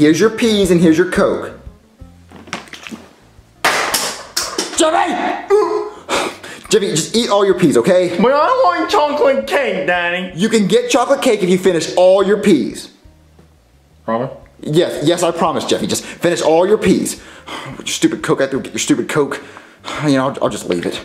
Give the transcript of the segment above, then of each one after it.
here's your peas and here's your Coke. Jeffy! Jeffy, just eat all your peas, okay? But I want chocolate cake, Daddy. You can get chocolate cake if you finish all your peas. Robert? Yes, yes, I promise, Jeffy. Just finish all your peas. With your stupid Coke, I have to get your stupid Coke. You know, I'll, I'll just leave it.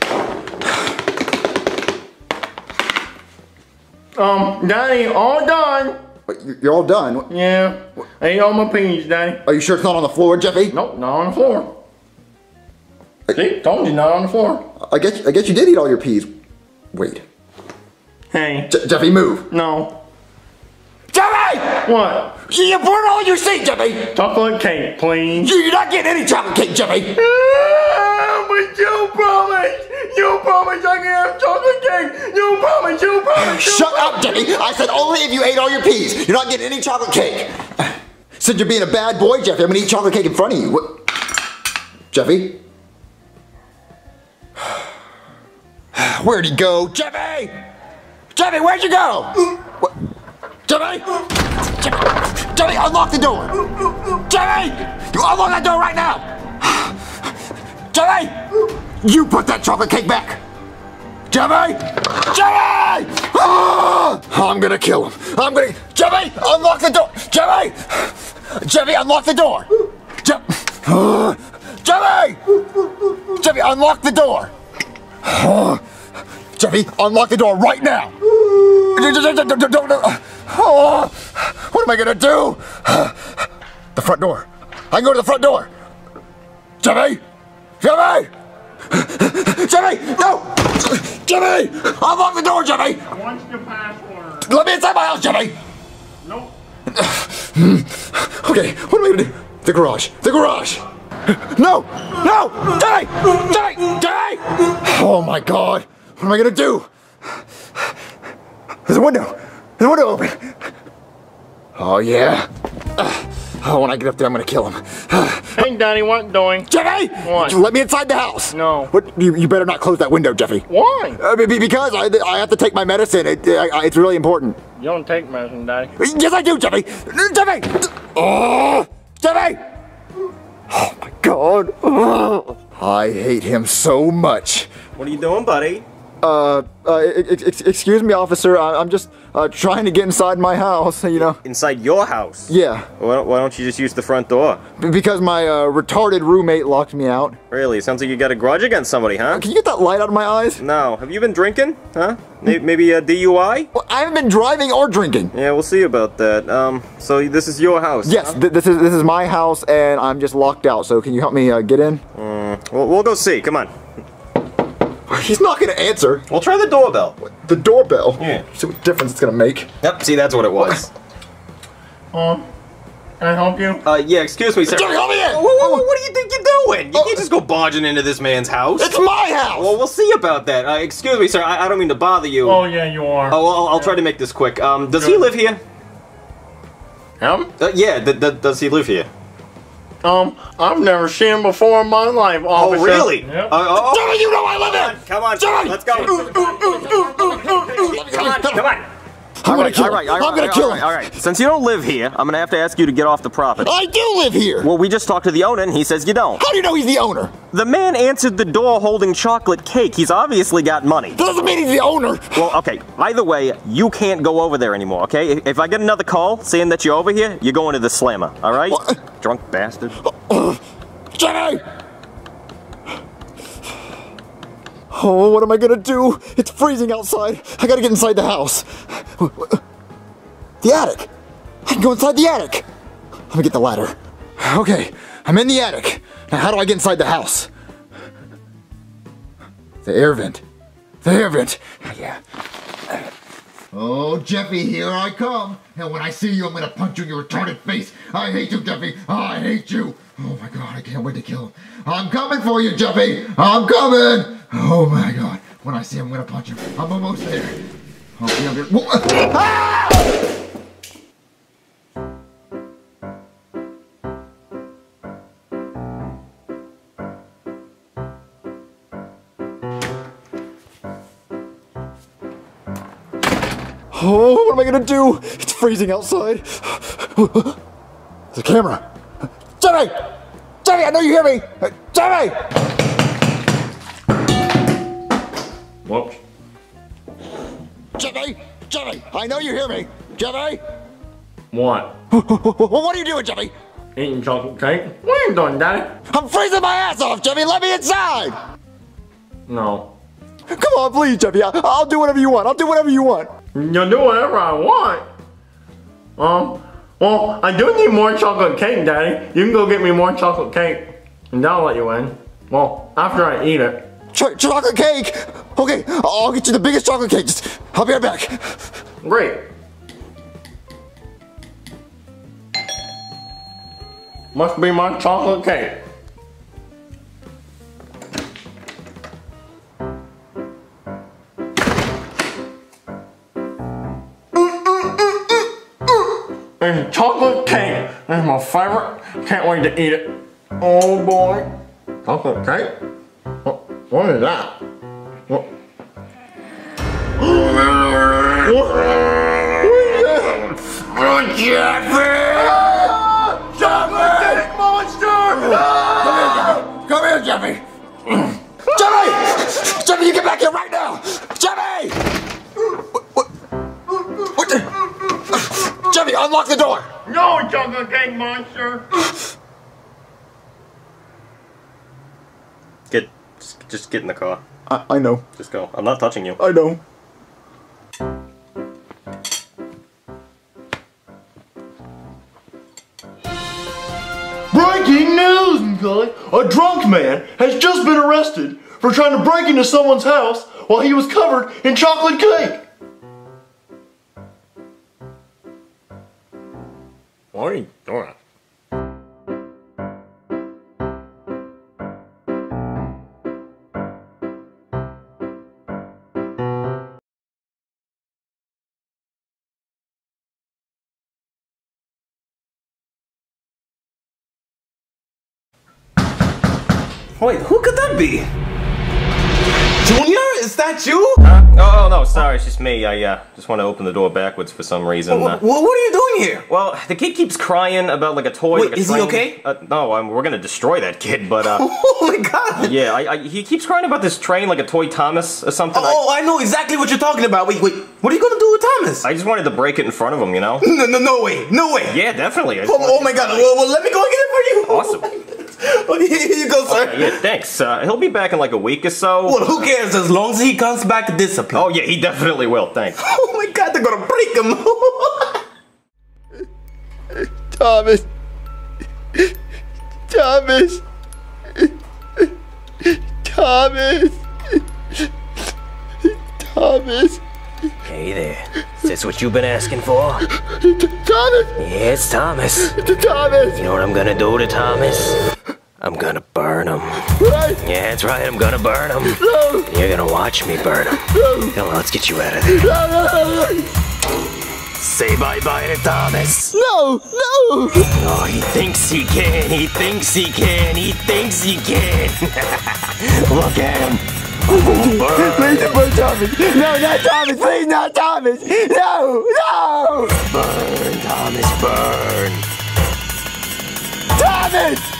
Um, Daddy, all done. But you- You're all done. Yeah. I ate all my peas, Daddy. Are you sure it's not on the floor, Jeffy? Nope, not on the floor. See, told you not on the floor. I guess, I guess you did eat all your peas. Wait. Hey, Je- Jeffy, move. no. Jeffy! What? You poured all your seat, Jeffy! Chocolate cake, please. You- You're not getting any chocolate cake, Jeffy! You promised. You promised I can have chocolate cake. You promised. You promised. You Shut up, Jeffy! I said only if you ate all your peas. You're not getting any chocolate cake. Since you're being a bad boy, Jeffy, I'm gonna eat chocolate cake in front of you. What? Jeffy? Where'd he go? Jeffy! Jeffy, where'd you go? What? Jeffy? Jeffy, Jeffy, unlock the door! Jeffy! You unlock that door right now! Jeffy! You put that chocolate cake back! Jeffy! Jeffy! Ah! I'm gonna kill him. I'm gonna. Jeffy! Unlock the door! Jeffy! Jeffy, unlock the door! Je-! Jeffy! Jeffy, unlock the door! Jeffy, unlock the door right now! Ah! What am I gonna do? The front door. I can go to the front door. Jeffy! Jeffy! Jimmy! No! Jimmy! Unlock the door, Jimmy! What's the password? Let me inside my house, Jimmy! Nope. Okay, what am I gonna do? The garage. The garage! No! No! Jimmy! Jimmy! Jimmy! Oh my god! What am I gonna do? There's a window! There's a window open! Oh yeah! Oh, when I get up there, I'm gonna kill him. Hey, Daddy, what doing? Jimmy! What? Let me inside the house! No. What? You, you better not close that window, Jeffy. Why? Uh, because I, I have to take my medicine. It, I, I- it's really important. You don't take medicine, Daddy. Yes, I do, Jeffy. Jeffy. Oh, Jeffy. Oh my God. Oh. I hate him so much. What are you doing, buddy? Uh, uh ex- ex- excuse me, officer. I- I'm just uh, trying to get inside my house. You know. Inside your house? Yeah, Why don't, why don't you just use the front door? b- because my uh, retarded roommate locked me out. Really? Sounds like you got a grudge against somebody, huh? Can you get that light out of my eyes? No. Have you been drinking? Huh? Maybe a DUI? Well, I haven't been driving or drinking. Yeah, we'll see about that. Um, so this is your house? Yes, th- this is this is my house, and I'm just locked out. So can you help me uh, get in? We'll, we'll go see. Come on. He's not gonna answer. We'll try the doorbell. The doorbell. Yeah. See what difference it's gonna make. Yep. See, that's what it was. Um, can I help you? Uh, yeah. Excuse me, sir. Jimmy, help me in! Whoa, whoa, whoa, what do you think you're doing? You can't just go barging into this man's house. It's my house. Well, we'll see about that. Uh, excuse me, sir. I, I don't mean to bother you. Oh, yeah, you are. Oh, well, I'll, I'll try to make this quick. Um, does he live here? Him? Uh, yeah, th- th- does he live here? Um, I've never seen him before in my life, officer. Oh, really? Yep. Uh, oh, oh. Jimmy, you know I live in. Come on, Johnny! let's go. Come on, come on. I'm gonna kill all right, him. all right, I'm gonna all kill right, him. all right. Since you don't live here, I'm gonna have to ask you to get off the property. I do live here. Well, we just talked to the owner, and he says you don't. How do you know he's the owner? The man answered the door holding chocolate cake. He's obviously got money. That doesn't mean he's the owner. Well, okay. Either way, you can't go over there anymore. Okay? If- If I get another call saying that you're over here, you're going to the slammer. All right? What? Drunk bastard. Uh, uh, Jimmy! Oh, what am I gonna do? It's freezing outside. I gotta get inside the house. The attic. I can go inside the attic. Let me get the ladder. Okay, I'm in the attic. Now, how do I get inside the house? The air vent. The air vent. Yeah. Oh, Jeffy, here I come. And when I see you, I'm gonna punch you in your retarded face. I hate you, Jeffy. I hate you. Oh my god, I can't wait to kill him. I'm coming for you, Jeffy. I'm coming. Oh my god. When I see him, I'm gonna punch him. I'm almost there. Gonna. Whoa. Ah! Oh, what am I gonna do? It's freezing outside. The camera. Jimmy! Jimmy, I know you hear me! Jimmy! Whoops. Jimmy! Jimmy, I know you hear me! Jimmy! What? What are you doing, Jimmy? Eating chocolate cake? What are you doing, Daddy? I'm freezing my ass off, Jimmy! Let me inside! No. Come on, please, Jimmy. I'll do whatever you want. I'll do whatever you want. You'll do whatever I want. Um, well, I do need more chocolate cake, Daddy. You can go get me more chocolate cake, and that'll let you in. Well, after I eat it. Ch- chocolate cake! Okay, I'll get you the biggest chocolate cake. Just, I'll be right back. Great. Must be my chocolate cake. Chocolate cake is my favorite. Can't wait to eat it. Oh boy. Chocolate cake? What, what is that? What? Chocolate cake monster! Come here, Jimmy! Jimmy! Jimmy, you get back here unlock the door! No, chocolate cake monster! Get, just, just get in the car. I, I know. Just go. I'm not touching you. I know. Breaking news, Macaulay! A drunk man has just been arrested for trying to break into someone's house while he was covered in chocolate cake. What are? Wait, who could that be? Junior, is that you? Huh? Oh, oh, no, sorry, it's just me. I uh, just want to open the door backwards for some reason. What, Uh, what are you doing here? well, the kid keeps crying about like a toy. Wait, like a is he okay? Uh, no, um, we're gonna destroy that kid. But uh, Oh my god! yeah, I, I, he keeps crying about this train, like a toy Thomas or something. Oh, I know exactly what you're talking about. Wait, wait, what are you gonna do with Thomas? I just wanted to break it in front of him, you know? no, no, no way, no way. Yeah, definitely. Oh, oh my god, well, well, let me go get it for you. Awesome. Oh, here you go, sir. Yeah, thanks. Uh, he'll be back in like a week or so. Well, who cares as long as he comes back disciplined. Oh yeah, he definitely will. Thanks. Oh my god, they're gonna break him. Thomas! Thomas! Thomas! Thomas! Hey there. Is this what you've been asking for? Thomas! Yes, it's Thomas. Thomas! You know what I'm gonna do to Thomas? I'm gonna burn him. Right! Yeah, that's right, I'm gonna burn him. No! You're gonna watch me burn him. Come on, let's get you out of there. No! No! Say bye-bye to Thomas. No! No! Oh, he thinks he can, he thinks he can, he thinks he can. Look at him. Burn. Please don't put Thomas! No, not Thomas! Please, not Thomas! No! No! Burn, Thomas, burn. Thomas!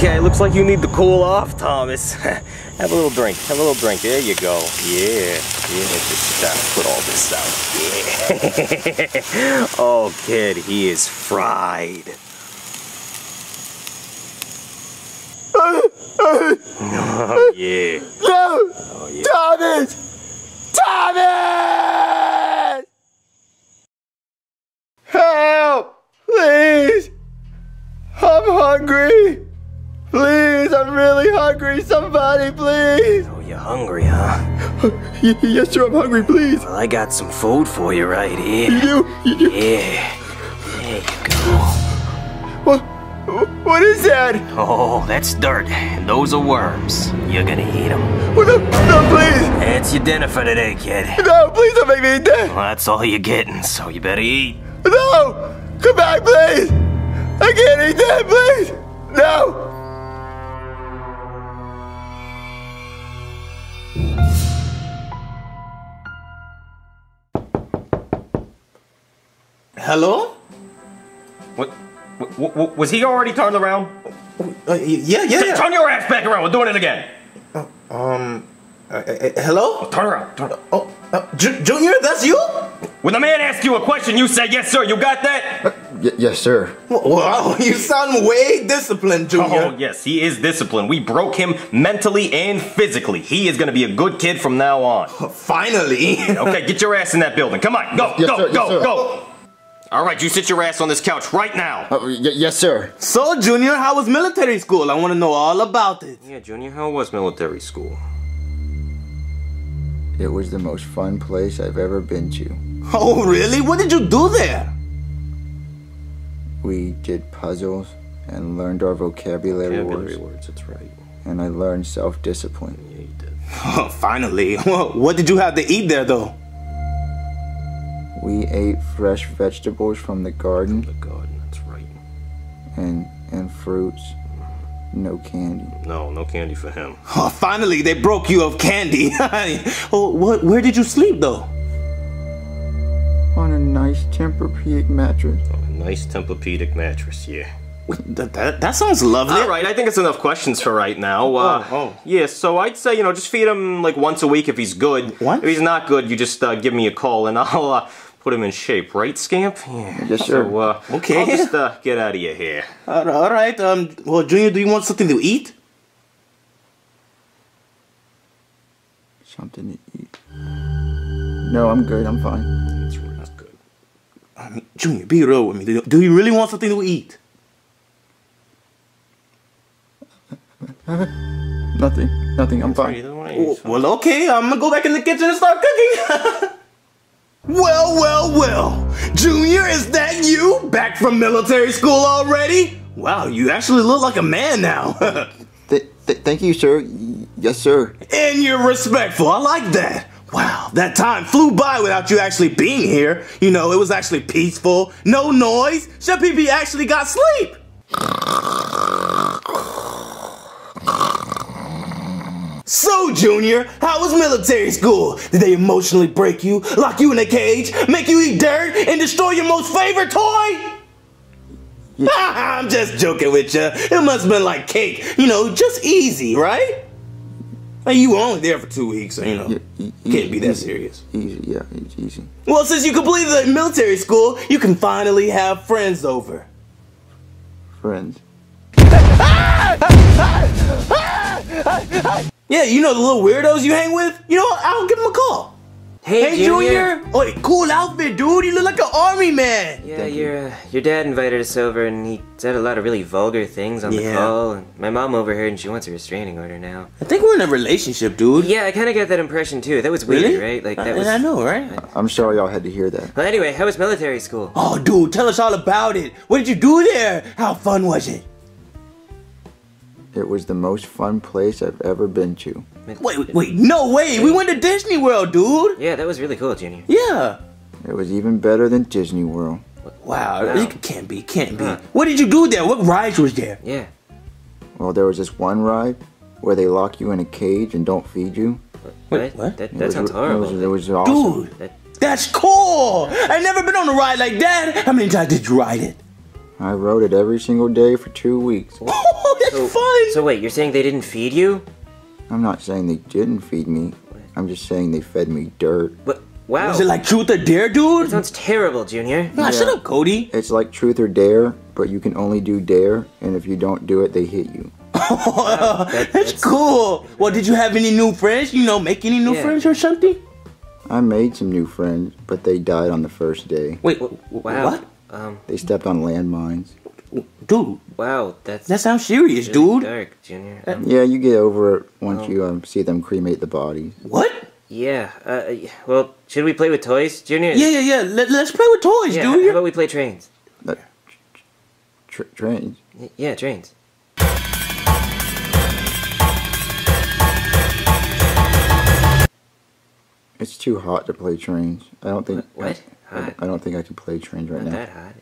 Okay, looks like you need to cool off, Thomas. Have a little drink. Have a little drink. There you go. Yeah. Yeah, just uh, put all this out. Yeah. oh, kid, he is fried. Oh, yeah. No! yeah. Thomas! Thomas! Help! Please! I'm hungry! Please, I'm really hungry! Somebody, please! Oh, you're hungry, huh? Y- yes, sir, I'm hungry, please! Well, I got some food for you right here. You do? You do? Yeah. There you go. What, what is that? Oh, that's dirt. And those are worms. You're gonna eat them. No, no, please! That's your dinner for today, kid. No, please don't make me eat that! Well, that's all you're getting, so you better eat. No! Come back, please! I can't eat that, please! No! Hello? What, what, what? Was he already turned around? Uh, yeah, yeah, yeah. Turn your ass back around. We're doing it again. Um, uh, uh, hello? Turn around. Turn. around. Oh, uh, Ju- Junior, that's you? When the man asks you a question, you say yes, sir. You got that? Y- yes, sir. Wow, you sound way disciplined, Junior. Oh, yes, he is disciplined. We broke him mentally and physically. He is going to be a good kid from now on. Finally. Okay, get your ass in that building. Come on, go, Yes, go, sir, yes, go, sir. go. All right, you sit your ass on this couch right now. Uh, y- yes, sir. so, Junior, how was military school? I want to know all about it. Yeah, Junior, how was military school? It was the most fun place I've ever been to. Oh, really? What did you do there? We did puzzles and learned our vocabulary, Vocabulary words, words, that's right. and I learned self-discipline. Yeah, you did. Oh, finally. what did you have to eat there, though? We ate fresh vegetables from the garden The garden, that's right. and and fruits. No candy. No, no candy for him. Oh, finally, they broke you of candy. oh, what, where did you sleep, though? On a nice Tempur-Pedic mattress. A nice Tempur-Pedic mattress, yeah. That, that, that sounds lovely. All right, I think it's enough questions for right now. Uh, Oh, oh. Yeah, so I'd say, you know, just feed him like once a week if he's good. Once? If he's not good, you just uh, give me a call and I'll uh, put him in shape, right, Scamp? Yeah. Yes, sir. So, uh, Okay. I'll just uh, get out of your hair. All right, all right. Um, well, Junior, do you want something to eat? Something to eat. No, I'm good. I'm fine. That's, that's good. I mean, Junior, be real with me. Do, do you really want something to eat? Nothing. Nothing. I'm fine. Either Well, fine. well, okay. I'm gonna go back in the kitchen and start cooking. well, well, well. Junior, is that you? Back from military school already? Wow, you actually look like a man now. Th- th- thank you, sir. Yes, sir. and you're respectful. I like that. Wow, that time flew by without you actually being here. You know, it was actually peaceful, no noise. Chef actually got sleep. So, Junior, how was military school? Did they emotionally break you, lock you in a cage, make you eat dirt, and destroy your most favorite toy? I'm just joking with you. It must have been like cake, you know, just easy, right? Hey, you were only there for two weeks, so you know, Yeah, e- can't be that easy. serious. Easy. Yeah, easy. Well, since you completed the military school, you can finally have friends over. Friends. Ah! Ah! Ah! Yeah, you know the little weirdos you hang with? You know what? I'll give them a call. Hey, Hey, Junior. Oh, hey, cool outfit, dude. You look like an army man. Yeah, your uh, your dad invited us over, and he said a lot of really vulgar things on Yeah. the call. And my mom overheard, and she wants a restraining order now. I think we're in a relationship, dude. Yeah, I kind of got that impression too. That was weird, Really? right? Like I, that was. I know, right? I'm sorry y'all had to hear that. Well, anyway, how was military school? Oh, dude, tell us all about it. What did you do there? How fun was it? It was the most fun place I've ever been to. Wait, wait, wait, no way. We went to Disney World, dude. Yeah, that was really cool, Junior. Yeah. It was even better than Disney World. Wow, Wow. it can't be, can't be. Huh. What did you do there? What rides was there? Yeah. Well, there was this one ride where they lock you in a cage and don't feed you. Wait, What? what? That, It that was- sounds It horrible. was, it was awesome. Dude, That, that's cool. I've never been on a ride like that. How many times did you ride it? I rode it every single day for two weeks. Oh, that's so, fun. so wait, you're saying they didn't feed you? I'm not saying they didn't feed me. I'm just saying they fed me dirt. What? Wow. Was it like truth or dare, dude? That Sounds terrible, Junior. Nah, shut up, Cody. It's like truth or dare, but you can only do dare, and if you don't do it, they hit you. That- That's cool. Well, did you have any new friends? You know, make any new Yeah. friends or something? I made some new friends, but they died on the first day. Wait, w- w- Wow. what? Um. They stepped on landmines. Dude, Wow. That's that sounds serious, really dude. dark, Junior. Um, Yeah, you get over it once you um, see them cremate the bodies. What? yeah. Uh. Well, should we play with toys, Junior? Yeah, yeah, yeah. Let, let's play with toys, Yeah. dude. How about we play trains? That tr- trains. Y- Yeah, trains. It's too hot to play trains. I don't think. What? I, Hot? I don't think I can play trains right Not now. that hot.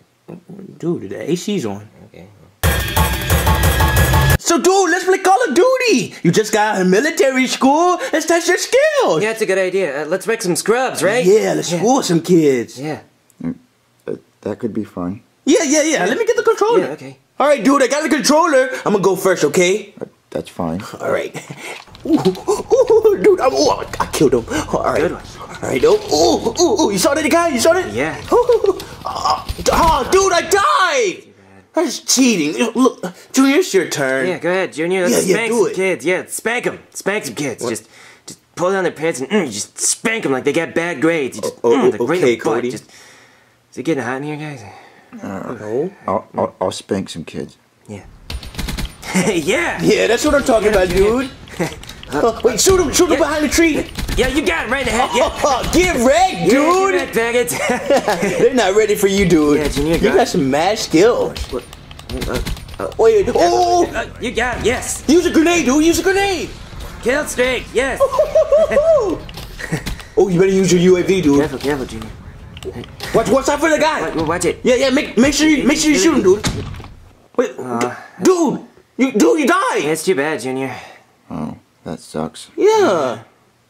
Dude, the AC's on. Okay. So, dude, let's play Call of Duty. You just got out of military school. Let's test your skills. Yeah, it's a good idea. Uh, let's wreck some scrubs, right? Yeah, let's Yeah. fool some kids. Yeah. Uh, that could be fun. Yeah, yeah, yeah. Let me get the controller. Yeah, okay. All right, dude. I got the controller. I'm gonna go first, okay? That's fine. All right. Ooh, ooh, dude, I'm, ooh, I killed him. All right. Good one. All right. Oh, ooh, ooh, ooh. You saw that guy? You saw that? Yeah. Oh, dude, I died. That's cheating. Look, Junior, it's your turn. Yeah, go ahead, Junior. Let's Yeah, yeah, spank do some it. kids. Yeah, spank them. Spank some kids. Just, just pull down their pants and mm, you just spank them like they got bad grades. You just, Oh, oh, mm, like okay, the. Cody. Just, is it getting hot in here, guys? No. I'll, I'll, I'll spank some kids. Yeah. yeah. Yeah, that's what I'm talking about, dude. Oh, wait, shoot him, shoot him behind the tree. Yeah, you got it right in the head. Yeah. Oh, get wrecked, Yeah, dude. get back, faggots. They're not ready for you, dude. Yeah, Junior, you got got some mad skill. Uh, Wait, oh, uh, you got it. Yes. use a grenade, dude. Use a grenade. Kill straight. Yes. oh, you better use your UAV, dude. careful, careful, Junior. Watch, watch out for the guy. Watch, watch it. Yeah, yeah. Make, make sure you, make sure you shoot him, dude. Wait, dude, you, dude, you died. It's too bad, Junior. Oh, that sucks. Yeah,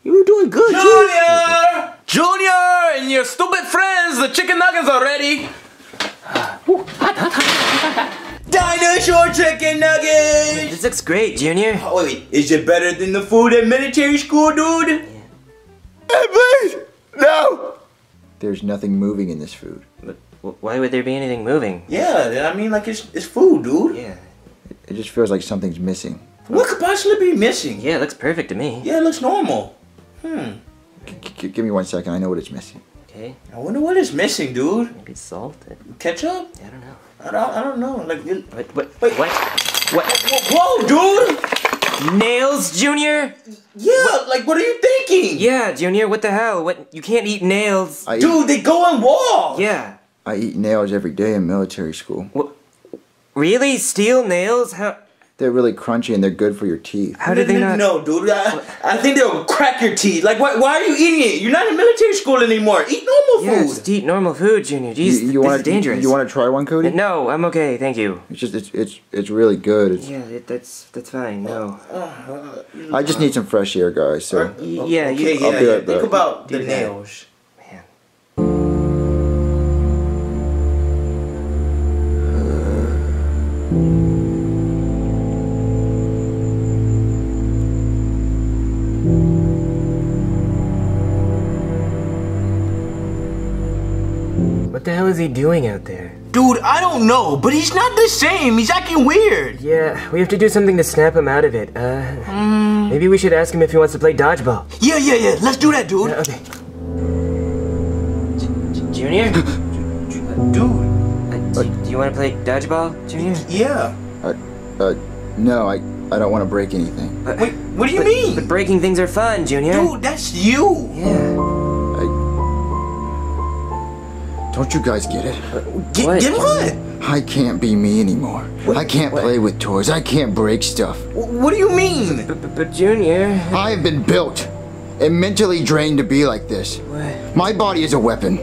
you were doing good, dude. Junior! Junior and your stupid friends, the chicken nuggets are ready. Dinosaur chicken nuggets. This looks great, Junior. Oh, wait, is it better than the food at military school, dude? Hey, please! No! There's nothing moving in this food. But why would there be anything moving? Yeah, I mean, like it's it's food, dude. Yeah. It just feels like something's missing. What could possibly be missing? Yeah, it looks perfect to me. Yeah, it looks normal. Hmm. G- g- give me one second. I know what it's missing. Okay. I wonder what is missing, dude. Maybe salt. I Ketchup? I don't know. I don't. I don't know. Like, it- What? What? Wait. What? What? whoa, dude. Nails, Junior? Yeah, like, what are you thinking? Yeah, Junior. What the hell? What? You can't eat nails. I eat, Dude, they go on walls. Yeah. I eat nails every day in military school. What? Really? Steel nails? How? They're really crunchy and they're good for your teeth. How did they not? No, dude. I, I think they'll crack your teeth. Like, why, why are you eating it? You're not in military school anymore. Eat normal Yeah, food. just eat normal food, Junior. Jeez, you this want is dangerous. You, want to try one, Cody? No, I'm okay. Thank you. It's just it's it's it's really good. It's, Yeah, it, that's that's fine. No. I just need some fresh air, guys. So Y- yeah, you. Okay, I'll yeah, be yeah. right Think about the Do that. nails. Is he doing out there? Dude, I don't know, but he's not the same. He's acting weird. Yeah, we have to do something to snap him out of it. Uh, maybe we should ask him if he wants to play dodgeball. Yeah, yeah, yeah. Let's do that, dude. Okay. J- Junior? Dude. Uh, do, do you want to play dodgeball, Junior? Yeah. uh, no, I I don't want to break anything. Wait, what do you But mean? breaking things are fun, Junior. Dude, that's you. Yeah. Don't you guys get it? Get, What? get what? I can't be me anymore. I can't play with toys. I can't break stuff. What do you mean? But, but, but Junior. I have been built and mentally drained to be like this. What? My body is a weapon.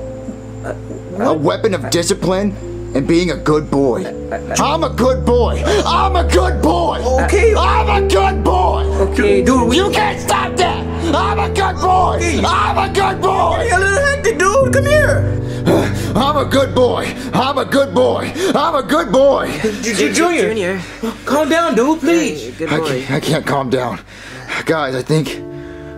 Uh, a weapon of discipline and being a good boy. I'm a good boy. I'm a good boy. Okay. I'm a good boy. Okay, Dude, we You can't stop that. I'm a good boy. I'm a good boy. a little hectic, dude. Come here. I'm a good boy. I'm a good boy. I'm a good boy. Junior. Junior. Calm down, dude, please. Good I can't, I can't calm down. Guys, I think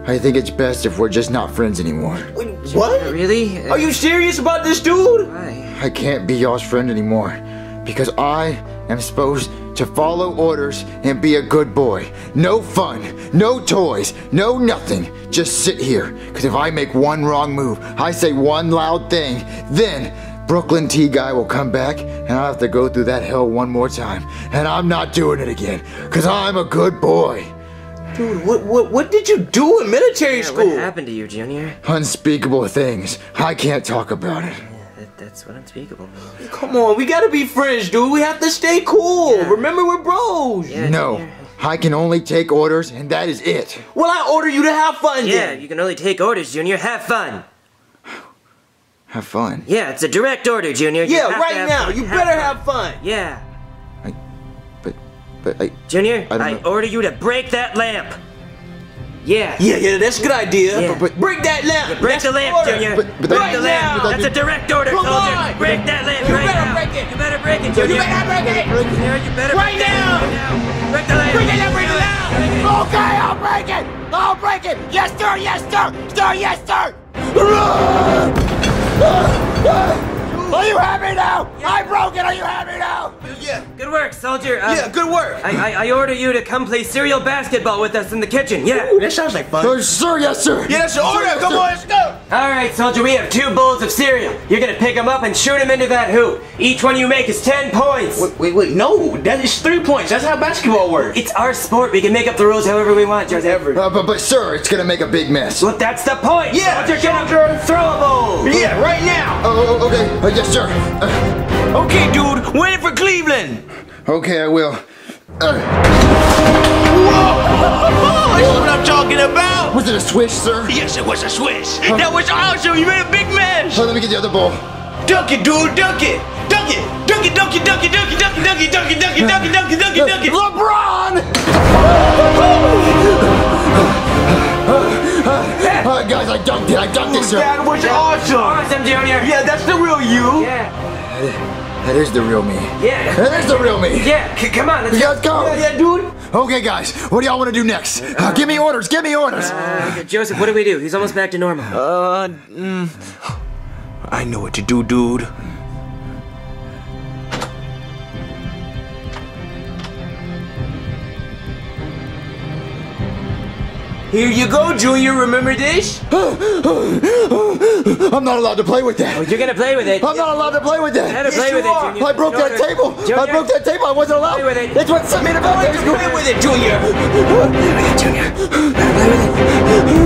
I think it's best if we're just not friends anymore. Wait, what? Really? Are you serious about this, dude? Why? I can't be y'all's friend anymore because I am supposed to follow orders and be a good boy. No fun, no toys, no nothing. Just sit here. Because if I make one wrong move, I say one loud thing, then Brooklyn T guy will come back and I'll have to go through that hell one more time. And I'm not doing it again because I'm a good boy. Dude, what, what, what did you do in military Yeah, school? what happened to you, Junior? Unspeakable things. I can't talk about it. That, that's what unspeakable means. Come on, we gotta be friends, dude. We have to stay cool. Remember, we're bros. Yeah, No, Junior. I can only take orders and that is it. Well, I order you to have fun. Yeah, then. you can only take orders, Junior. Have fun. Have fun. Yeah, it's a direct order, Junior. You Yeah, right now. fun. You Have better fun. have fun. Yeah. But, but I, Junior, I I, order you to break that lamp. Yeah. Yeah, yeah, that's a good idea. Yeah. but- break that lamp. Break That's the lamp, order. Junior. But- but break that- the lamp. now. That's a direct order, Come soldier. on. Break that lamp, You better break Junior. You better break it. Yeah, you better break Right break now. it. Break the leg. Break it now, break it now. Okay, I'll break it! I'll break it! Yes, sir! Yes, sir! Sir, yes, sir! Are you happy now? I broke it! Are you happy now? Yeah. Good work, soldier. Um, Yeah, good work. I, I, I order you to come play cereal basketball with us in the kitchen. Yeah. That sounds like fun. Uh, sir, yes, sir! Yeah, that's your Sir, order. yes, Come sir. on, let's go. All right, soldier. We have two bowls of cereal. You're gonna pick them up and shoot them into that hoop. Each one you make is ten points. Wait, wait, wait, no, that is three points. That's how basketball works. It's our sport. We can make up the rules however we want, Joseph. Uh, but, but, sir, it's gonna make a big mess. Look, that's the point. Yeah, Soldier, get up there and throw a bowl. Yeah, right now. Oh, oh, okay. Uh, yes, sir. Uh, Okay, dude, win it for Cleveland. okay, I will. Uh, Whoa! That's what I'm talking about. was it a swish, sir? Yes, it was a swish. That was awesome. You made a big mess. Oh, let me get the other bowl. Dunk it, dude. Dunk it. Dunk it. Dunk it. Dunk it. Dunk it. Dunk it. Dunk it. Dunk it. Dunk it. Dunk it. Dunk it. Dunk it. Dunk it. Dunk it. LeBron! Uh, guys, I dunked it. I dunked it, sir. That was awesome. Awesome, Junior. Yeah, that's the real you. Yeah. That is the real me. Yeah. That is the real me. Yeah. C- come on. Let's You go. guys go. Yeah, dude. Okay, guys, what do y'all want to do next? Uh, give me orders. Give me orders. Uh, Joseph, what do we do? He's almost back to normal. Uh, mm, I know what to do, dude. Here you go, Junior. Remember this? I'm not allowed to play with that. Oh, you're gonna play with it. I'm not allowed to play with How to that. play with it, are. Junior. I broke that table. I broke that table. I wasn't allowed. Play with it. It's what sent me to military school. Play with it, Junior.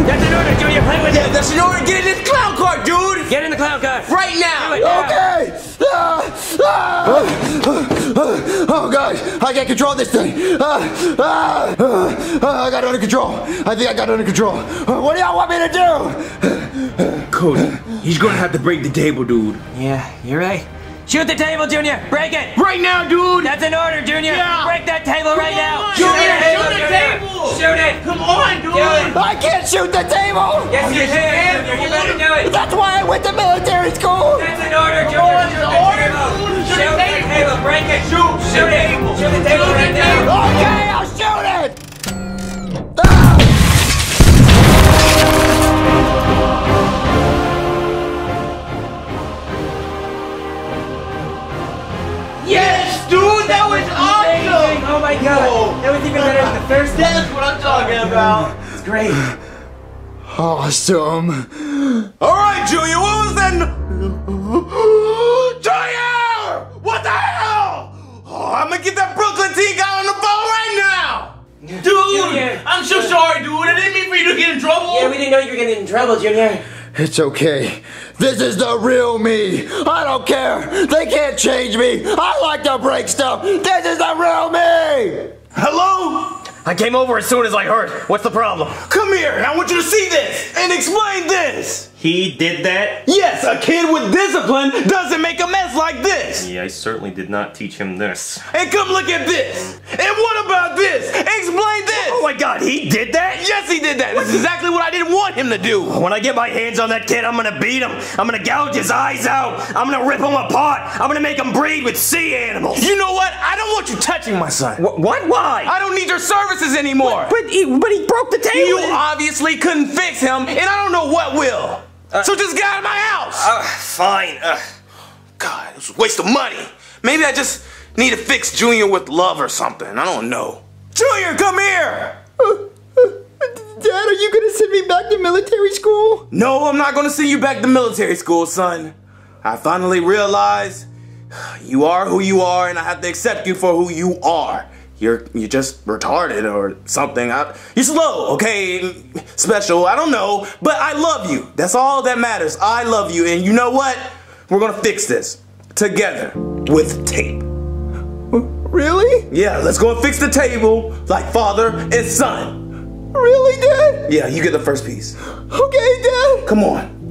That's an order, Junior. Play with Yeah, it. that's in order get in this clown car, dude. Get in the clown car. Right now. Do it now. Okay. Ah, ah, oh, guys, I can't control this thing. Ah, ah, ah, I got it under control. I think I got it under control. What do y'all want me to do? Cody, he's gonna have to break the table, dude. Yeah, you're right. Shoot the table, Junior. Break it. Right now, dude. That's an order, Junior. Yeah. Break that table right now. on. Shoot Junior, the table, shoot the Junior. table. Shoot it. Come on, dude. Do. I can't shoot the table. Yes, you can. Junior. You better do it. That's why I went to military school. That's an order, Junior. Shoot the table. Shoot the table. Break it. Shoot. Shoot it. Shoot the table right now. Okay, I'll shoot it. Oh my god. That was even better than the first one. That's what I'm talking about. It's great. Awesome. All right, Julia. What was that? Junior! What the hell? Oh, I'm gonna get that Brooklyn T guy on the phone right now. Dude, Junior. I'm so sorry, dude. I didn't mean for you to get in trouble. Yeah, we didn't know you were getting in trouble, Junior. It's okay. This is the real me. I don't care. They can't change me. I like to break stuff. This is the real me. Hello? I came over as soon as I heard. What's the problem? Come here. I want you to see this and explain this. He did that? Yes, a kid with discipline doesn't make a mess like this. Yeah, I certainly did not teach him this. And come look at this. And what about this? Explain this. Oh my god, he did that? Yes, he did that. This is exactly what I didn't want him to do. When I get my hands on that kid, I'm gonna beat him. I'm gonna gouge his eyes out. I'm gonna rip him apart. I'm gonna make him breed with sea animals. You know what? I don't want you touching my son. Wh- what? Why? I don't need your services anymore. but he, but he broke the table. You obviously couldn't fix him, and I don't know what will. So just get out of my house. Uh, fine. Uh, God, it was a waste of money. Maybe I just need to fix Junior with love or something. I don't know. Junior, come here. Dad, are you gonna send me back to military school? No, I'm not gonna send you back to military school, son. I finally realized you are who you are, and I have to accept you for who you are. You're you're just retarded or something. I, you're slow, okay? Special, I don't know, but I love you. That's all that matters. I love you, and you know what? We're gonna fix this together with tape. Really? Yeah, let's go and fix the table like father and son. Really, Dad? Yeah, you get the first piece. Okay, Dad. Come on.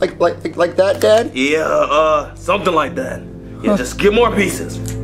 Like, like, like, like that, Dad? Yeah, uh, something like that. Yeah, just get more pieces.